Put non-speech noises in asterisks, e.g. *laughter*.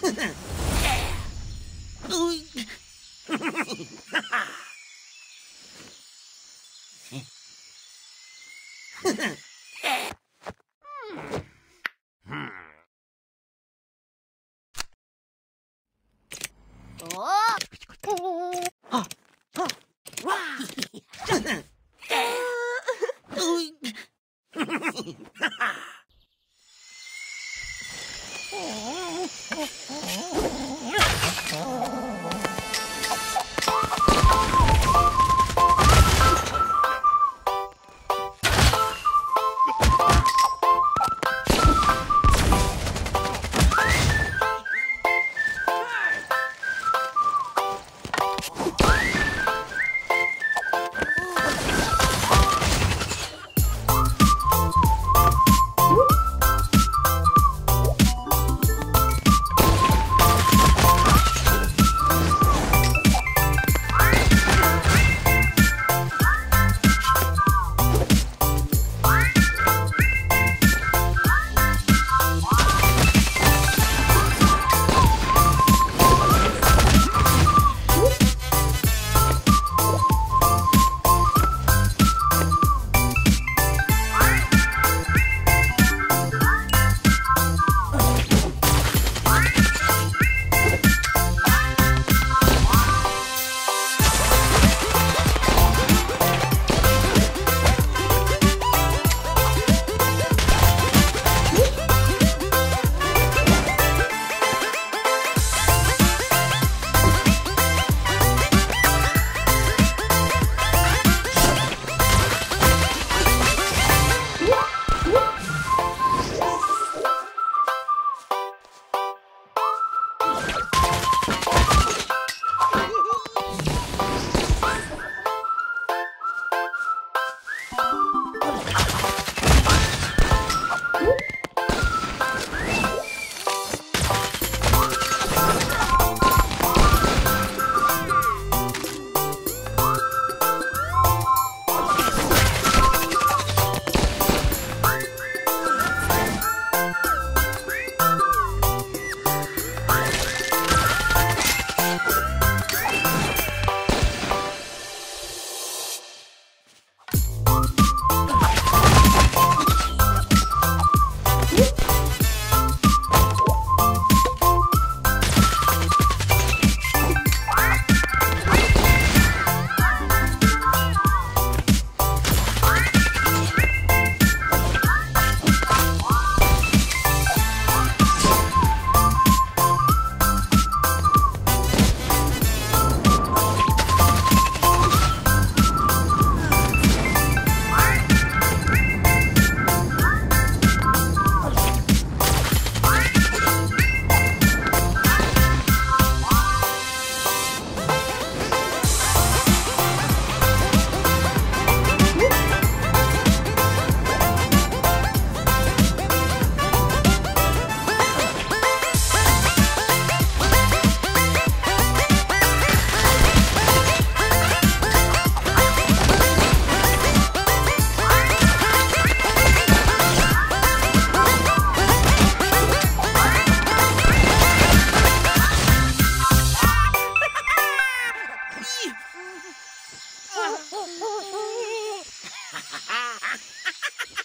*laughs* Oh. *laughs* *laughs* Ha ha ha!